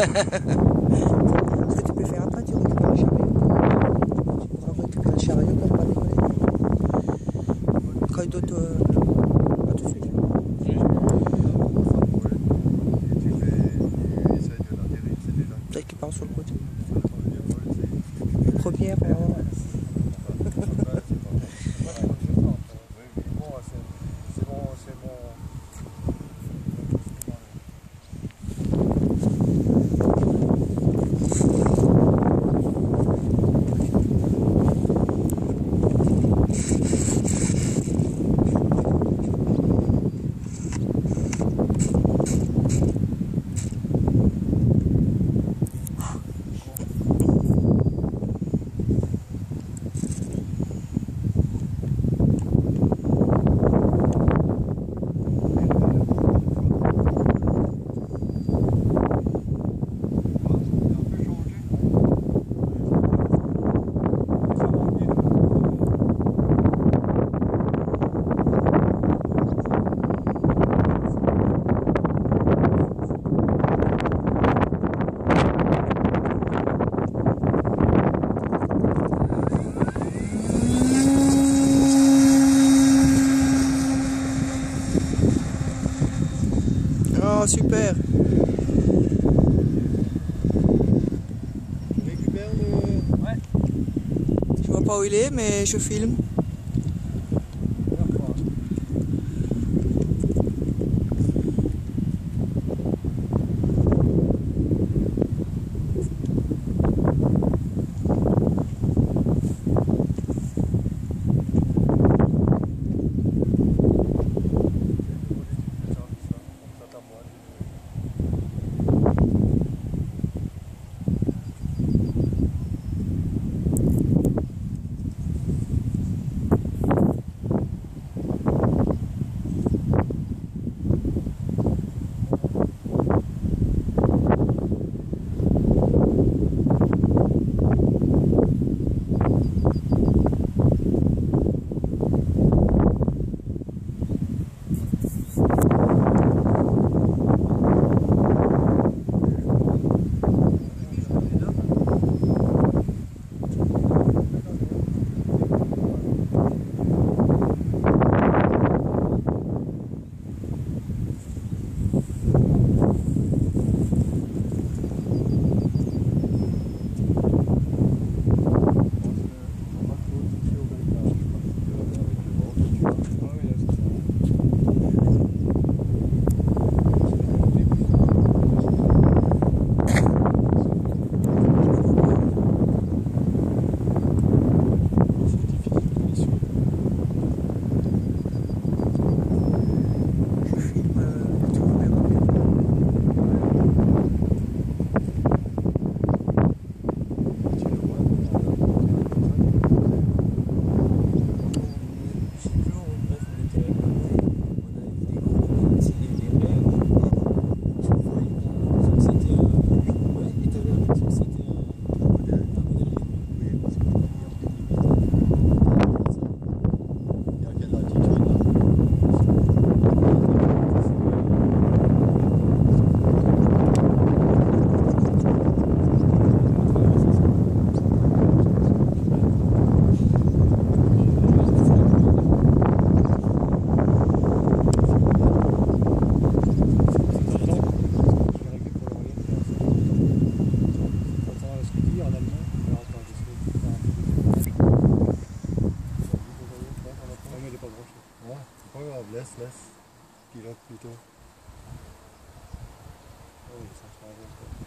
Ce que tu peux faire après, tu récupères le chariot. Tu pourras récupérer le chariot pour pas décoller. Quand d'autres. Oh, super Tu récupères le... Ouais. Je vois pas où il est, mais je filme. Laisse. Pilote plutôt. Peu.